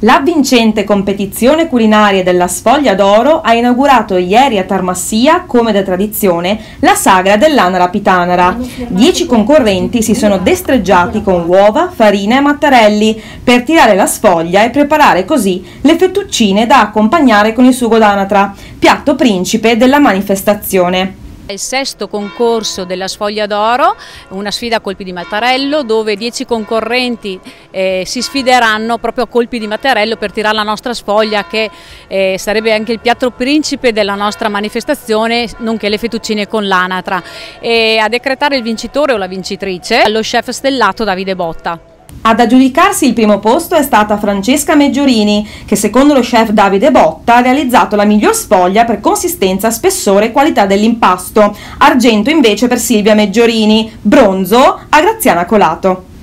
La vincente competizione culinaria della Sfoglia d'Oro ha inaugurato ieri a Tarmassia, come da tradizione, la sagra dell'Anara Pitanara. Dieci concorrenti si sono destreggiati con uova, farina e mattarelli per tirare la sfoglia e preparare così le fettuccine da accompagnare con il sugo d'anatra, piatto principe della manifestazione. Il sesto concorso della Sfoglia d'Oro, una sfida a colpi di mattarello dove dieci concorrenti eh, si sfideranno proprio a colpi di mattarello per tirare la nostra sfoglia che eh, sarebbe anche il piatto principe della nostra manifestazione nonché le fettuccine con l'anatra. E a decretare il vincitore o la vincitrice lo chef stellato Davide Botta. Ad aggiudicarsi il primo posto è stata Francesca Meggiorini, che secondo lo chef Davide Botta ha realizzato la miglior sfoglia per consistenza, spessore e qualità dell'impasto. Argento invece per Silvia Meggiorini, bronzo a Graziana Colato.